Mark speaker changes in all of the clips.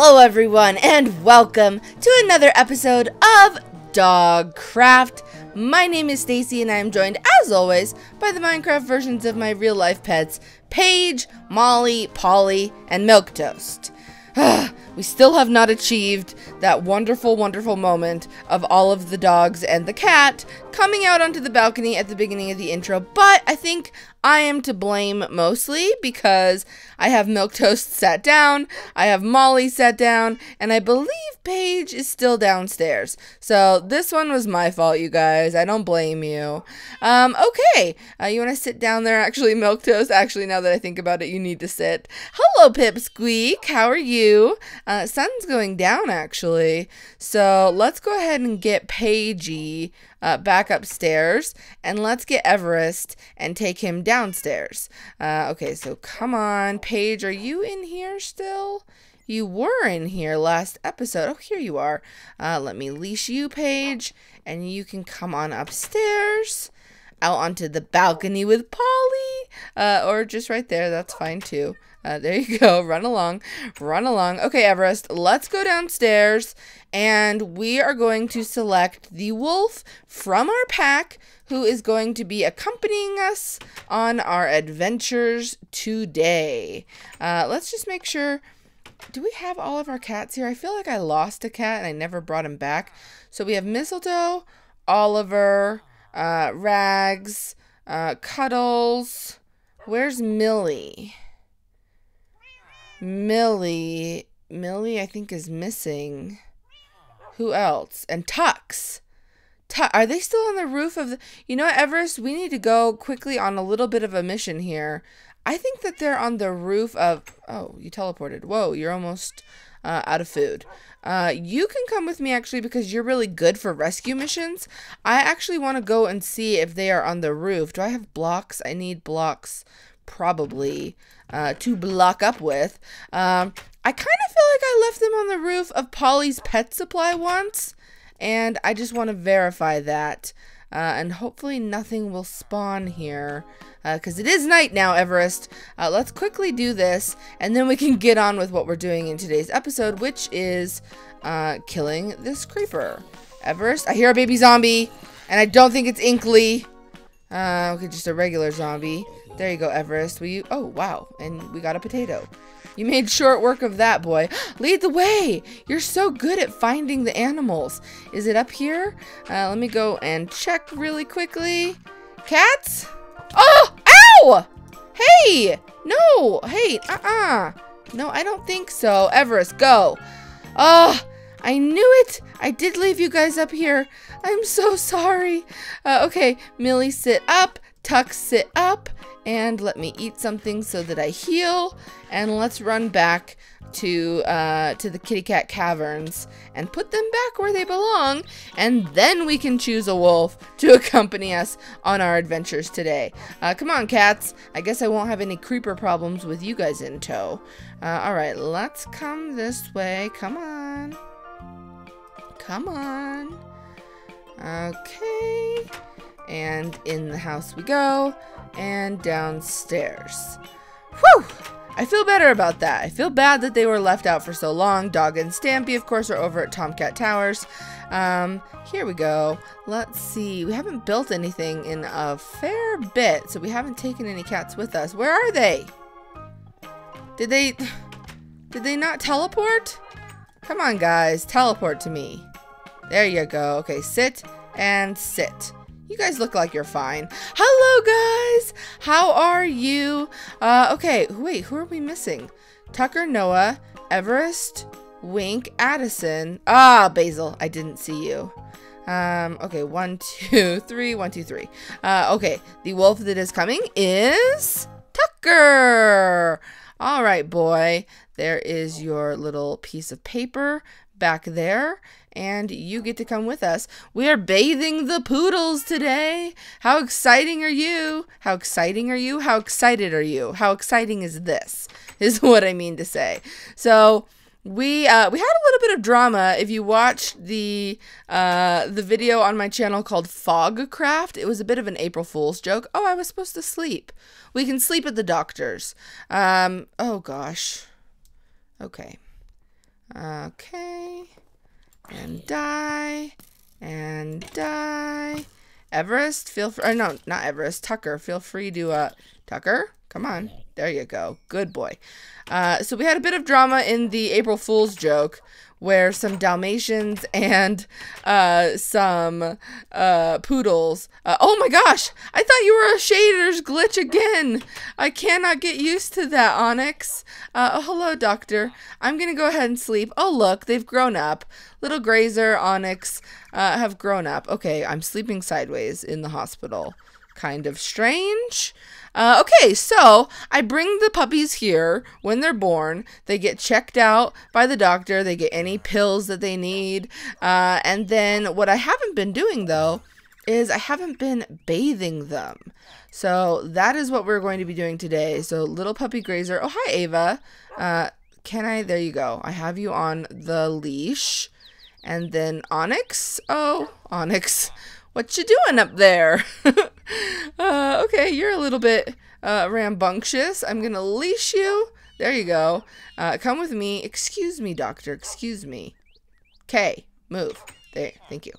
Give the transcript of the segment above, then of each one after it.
Speaker 1: Hello, everyone, and welcome to another episode of Dogcraft. My name is Stacy, and I am joined, as always, by the Minecraft versions of my real life pets Page, Molly, Polly, and Milquetoast. we still have not achieved that wonderful, wonderful moment of all of the dogs and the cat coming out onto the balcony at the beginning of the intro, but I think I am to blame mostly because I have Milquetoast sat down, I have Molly sat down, and I believe Page is still downstairs. So this one was my fault, you guys. I don't blame you. Um, okay, uh, you want to sit down there? Actually, Milquetoast. Actually, now that I think about it, you need to sit. Hello, Pipsqueak. How are you? Uh, sun's going down actually, so let's go ahead and get Paigey uh, back upstairs and let's get Everest and take him downstairs. Uh, okay, so come on, Page, are you in here still? You were in here last episode. Oh, here you are. Uh, let me leash you, Page, and you can come on upstairs out onto the balcony with Polly, uh, or just right there. That's fine too. Uh, there you go. Run along. Run along. Okay, Everest, let's go downstairs and we are going to select the wolf from our pack who is going to be accompanying us on our adventures today. Uh, let's just make sure. Do we have all of our cats here? I feel like I lost a cat and I never brought him back. So we have Mistletoe, Oliver, uh, Rags, uh, Cuddles. Where's Millie? Millie. Millie, I think, is missing. Who else? And Tux. Tux. Are they still on the roof of the. You know Everest? We need to go quickly on a little bit of a mission here. I think that they're on the roof of. Oh, you teleported. Whoa, you're almost uh, out of food. Uh, you can come with me actually because you're really good for rescue missions. I actually want to go and see if they are on the roof. Do I have blocks? I need blocks probably uh, to block up with. Um, I kind of feel like I left them on the roof of Polly's pet supply once, and I just want to verify that. Uh, and hopefully nothing will spawn here because uh, it is night now, Everest. Uh, let's quickly do this, and then we can get on with what we're doing in today's episode, which is uh, killing this creeper. Everest, I hear a baby zombie, and I don't think it's Inkly. Uh, okay, just a regular zombie. There you go, Everest. You? Oh, wow. And we got a potato. You made short work of that, boy. Lead the way. You're so good at finding the animals. Is it up here? Uh, let me go and check really quickly. Cats? Oh, ow! Hey, no, hey, uh-uh. No, I don't think so. Everest, go. Oh, I knew it. I did leave you guys up here. I'm so sorry. Uh, okay, Millie, sit up. Tuck, sit up and let me eat something so that I heal. And let's run back to uh, to the kitty cat caverns and put them back where they belong. And then we can choose a wolf to accompany us on our adventures today. Uh, come on, cats. I guess I won't have any creeper problems with you guys in tow. Uh, all right, let's come this way. Come on. Come on. Okay. And in the house we go and downstairs. Whew! I feel better about that. I feel bad that they were left out for so long. Dog and Stampy, of course, are over at Tomcat Towers. Um, here we go. Let's see. We haven't built anything in a fair bit, so we haven't taken any cats with us. Where are they? Did they... Did they not teleport? Come on, guys. Teleport to me. There you go. Okay, sit and sit. You guys look like you're fine. Hello, guys. How are you? Uh, okay. Wait, who are we missing? Tucker, Noah, Everest, Wink, Addison. Ah, Basil. I didn't see you. Um, okay, one, two, three, one, two, three. Uh, okay, the wolf that is coming is Tucker. All right, boy. There is your little piece of paper back there and you get to come with us. We are bathing the poodles today. How exciting are you? How exciting are you? How excited are you? How exciting is this? Is what I mean to say. So, we uh, we had a little bit of drama. If you watched the uh, the video on my channel called Fogcraft, it was a bit of an April Fool's joke. Oh, I was supposed to sleep. We can sleep at the doctor's. Um, oh gosh. Okay. Okay. And die. And die. Everest, feel free. no, not Everest. Tucker, feel free to. Uh, Tucker, come on. There you go. Good boy. Uh, so we had a bit of drama in the April Fool's joke where some Dalmatians and uh, some uh, poodles. Uh, oh my gosh! I thought you were a shaders glitch again. I cannot get used to that, Onyx. Uh, oh, hello, Doctor. I'm gonna go ahead and sleep. Oh look, they've grown up. Little Grazer, Onyx uh, have grown up. Okay, I'm sleeping sideways in the hospital. Kind of strange. Uh, okay, so I bring the puppies here when they're born. They get checked out by the doctor. They get any pills that they need. Uh, and then what I haven't been doing though is I haven't been bathing them. So that is what we're going to be doing today. So little puppy grazer. Oh, hi, Ava. Uh, can I? There you go. I have you on the leash. And then Onyx. Oh, Onyx. What you doing up there? uh, okay, you're a little bit uh, rambunctious. I'm gonna leash you. There you go. Uh, come with me. Excuse me, doctor. Excuse me. Okay, move. There, thank you.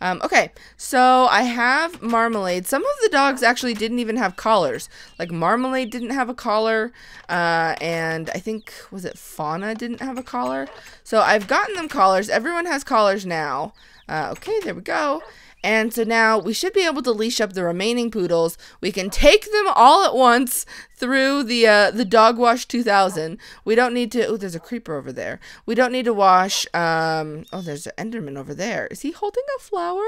Speaker 1: Um, okay, so I have Marmalade. Some of the dogs actually didn't even have collars. Like Marmalade didn't have a collar, uh, and I think, was it Fauna didn't have a collar? So I've gotten them collars. Everyone has collars now. Uh, okay, there we go. And so now we should be able to leash up the remaining poodles. We can take them all at once through the uh, the dog wash 2000. We don't need to. Oh, there's a creeper over there. We don't need to wash. Um. Oh, there's an Enderman over there. Is he holding a flower?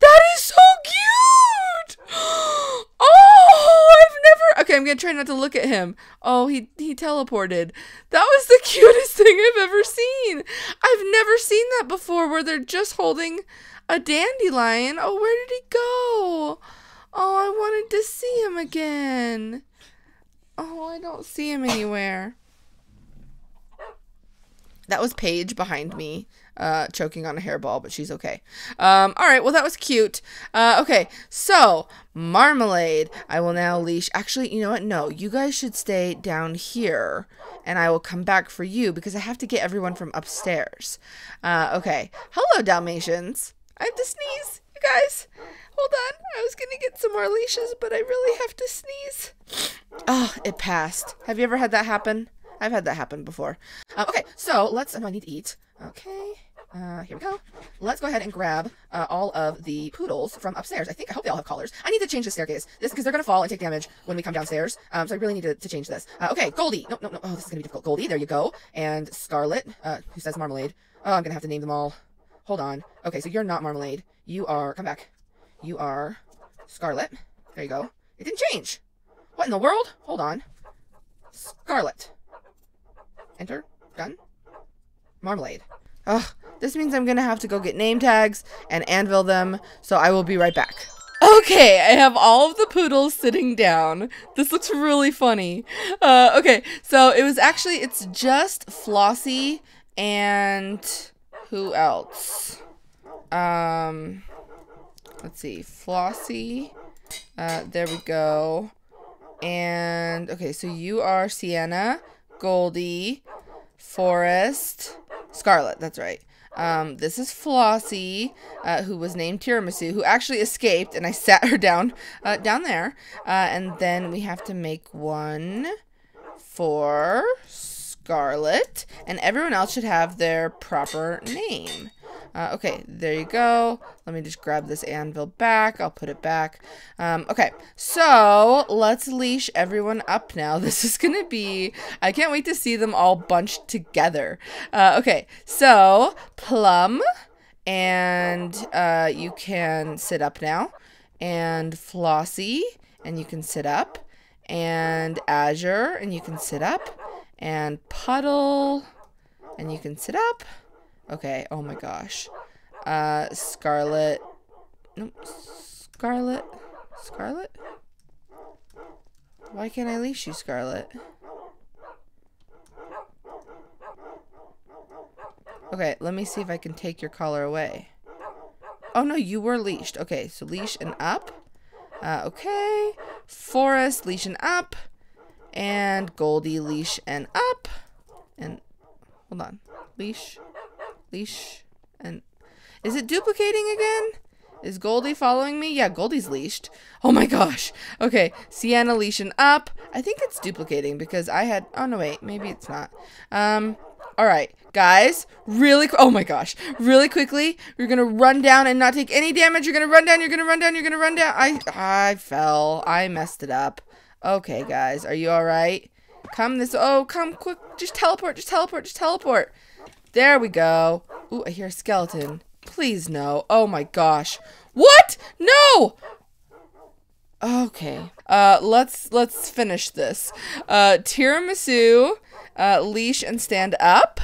Speaker 1: That is so cute. Oh, I've never. Okay, I'm gonna try not to look at him. Oh, he he teleported. That was the cutest thing I've ever seen. I've never seen that before, where they're just holding a dandelion? Oh, where did he go? Oh, I wanted to see him again. Oh, I don't see him anywhere. That was Page behind me, uh, choking on a hairball, but she's okay. Um, all right, well, that was cute. Uh, okay, so Marmalade, I will now leash. Actually, you know what? No, you guys should stay down here, and I will come back for you because I have to get everyone from upstairs. Uh, okay, hello, Dalmatians. I have to sneeze. You guys, hold on. I was to get some more leashes, but I really have to sneeze. Oh, it passed. Have you ever had that happen? I've had that happen before. Uh, okay, so let's. Oh, I need to eat. Okay. Uh, here we go. Let's go ahead and grab uh, all of the poodles from upstairs. I think, I hope they all have collars. I need to change the staircase. This because they're going to fall and take damage when we come downstairs. Um, so I really need to, to change this. Uh, okay, Goldie. No, no, no. Oh, this is going to be difficult. Goldie, there you go. And Scarlet, uh, who says Marmalade. Oh, I'm going to have to name them all. Hold on. Okay, so you're not Marmalade. You are... Come back. You are Scarlet. There you go. It didn't change. What in the world? Hold on. Scarlet. Enter. Done. Marmalade. Ugh. This means I'm to have to go get name tags and anvil them, so I will be right back. Okay, I have all of the poodles sitting down. This looks really funny. Uh, okay, so it was actually, it's just Flossie and who else? Um, let's see, Flossie. Uh, there we go. And okay, so you are Sienna, Goldie, Forest, Scarlet. That's right. Um, this is Flossie, uh, who was named Tiramisu, who actually escaped, and I sat her down uh, down there. Uh, and then we have to make one for Scarlet, and everyone else should have their proper name. Uh, okay, there you go. Let me just grab this anvil back. I'll put it back. Um, okay, so let's leash everyone up now. This is going to be, I can't wait to see them all bunched together. Uh, okay, so Plum, and uh, you can sit up now. And Flossie, and you can sit up. And Azure, and you can sit up and puddle and you can sit up. Okay oh my gosh. Uh scarlet nope scarlet scarlet? Why can't i leash you scarlet? Okay let me see if i can take your collar away. Oh no you were leashed. Okay so leash and up. Uh, okay. Forest leash and up and Goldie leash and up. And Hold on. Leash. Leash. And is it duplicating again? Is Goldie following me? Yeah, Goldie's leashed. Oh my gosh. Okay, Sienna leash and up. I think it's duplicating because I had. Oh no, wait. Maybe it's not. Um. All right, guys. Really. oh my gosh. Really quickly, you're gonna run down and not take any damage. You're gonna run down. You're gonna run down. You're gonna run down. I I fell. I messed it up. Okay, guys. Are you all right? Come this. Oh, come quick. Just teleport. Just teleport. Just teleport. There we go. Ooh, I hear a skeleton. Please no. Oh my gosh. What? No! Okay. Uh, let's let's finish this. Uh, tiramisu, uh, leash and stand up,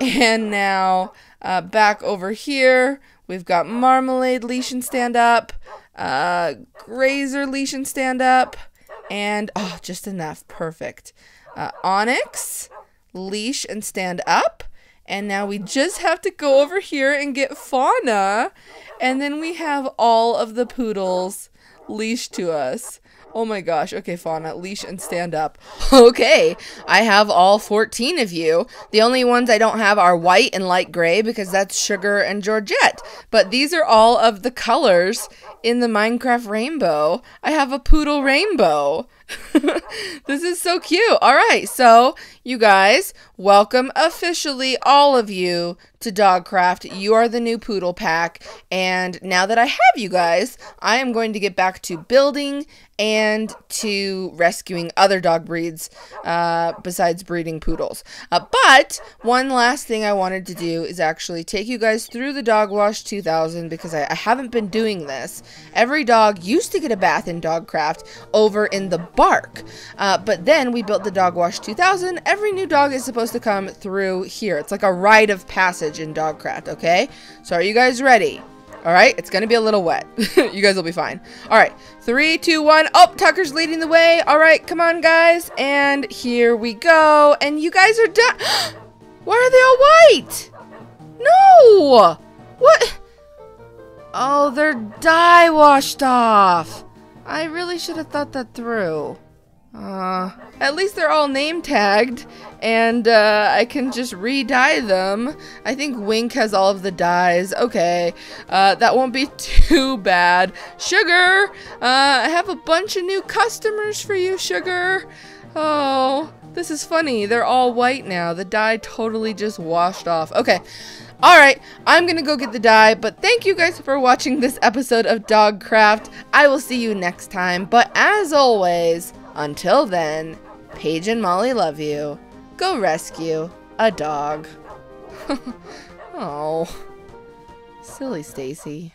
Speaker 1: and now uh, back over here we've got marmalade, leash and stand up, uh, grazer, leash and stand up, and oh, just enough, perfect. Uh, onyx, leash and stand up, and now we just have to go over here and get Fauna. And then we have all of the poodles leashed to us. Oh my gosh. Okay, Fauna, leash and stand up. Okay, I have all 14 of you. The only ones I don't have are white and light gray because that's Sugar and Georgette. But these are all of the colors in the Minecraft rainbow. I have a poodle rainbow. this is so cute. All right, so you guys, welcome officially all of you to Dogcraft. You are the new poodle pack, and now that I have you guys, I am going to get back to building and to rescuing other dog breeds uh, besides breeding poodles. Uh, but one last thing I wanted to do is actually take you guys through the Dog Wash 2000 because I, I haven't been doing this. Every dog used to get a bath in Dogcraft over in the bark, uh, but then we built the Dog Wash 2000. Every new dog is supposed to come through here. It's like a rite of passage in Dogcraft, okay? So are you guys ready? All right, it's gonna be a little wet. you guys will be fine. All right, three, two, one. Oh, Tucker's leading the way. All right, come on, guys. And here we go. And you guys are done. Why are they all white? No! What? Oh, they're dye washed off. I really should have thought that through. Uh, at least they're all name tagged, and uh, I can just re-dye them. I think Wink has all of the dyes. Okay, uh, that won't be too bad. Sugar, uh, I have a bunch of new customers for you, Sugar. Oh, this is funny. They're all white now. The dye totally just washed off. Okay. Alright, I'm gonna go get the dye, but thank you guys for watching this episode of Dogcraft. I will see you next time, but as always, until then, Page and Molly love you. Go rescue a dog. oh, silly Stacy.